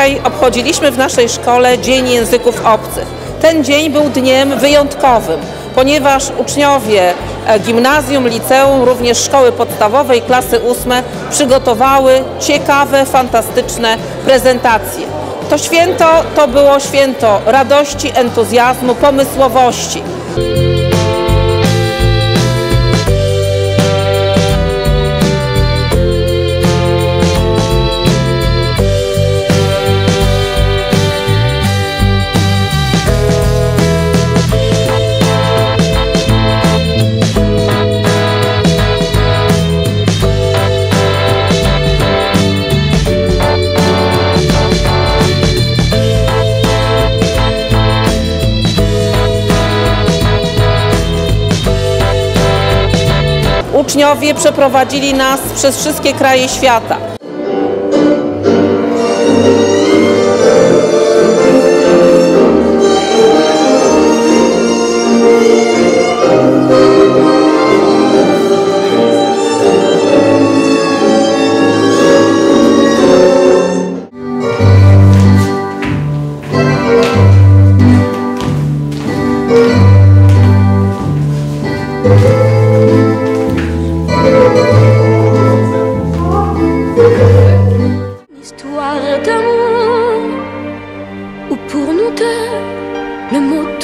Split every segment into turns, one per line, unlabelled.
Dzisiaj obchodziliśmy w naszej szkole Dzień Języków Obcych. Ten dzień był dniem wyjątkowym, ponieważ uczniowie e, gimnazjum, liceum, również szkoły podstawowej, klasy ósme przygotowały ciekawe, fantastyczne prezentacje. To święto to było święto radości, entuzjazmu, pomysłowości. Uczniowie przeprowadzili nas przez wszystkie kraje świata.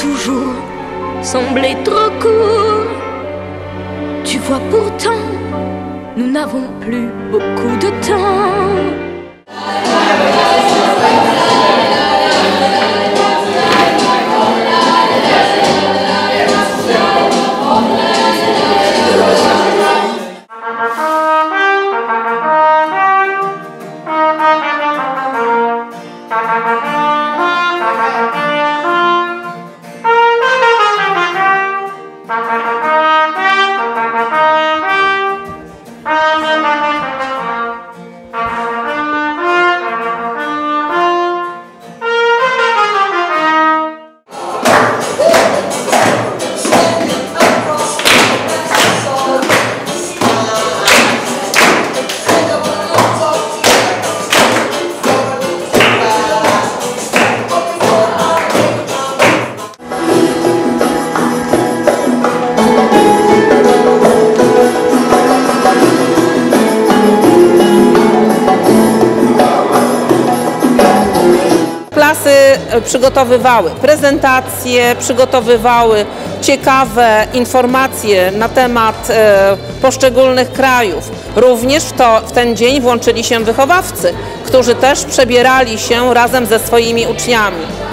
Toujours semblait trop court. Tu vois pourtant, nous n'avons plus beaucoup de temps.
Przygotowywały prezentacje, przygotowywały ciekawe informacje na temat e, poszczególnych krajów. Również to, w ten dzień włączyli się wychowawcy, którzy też przebierali się razem ze swoimi uczniami.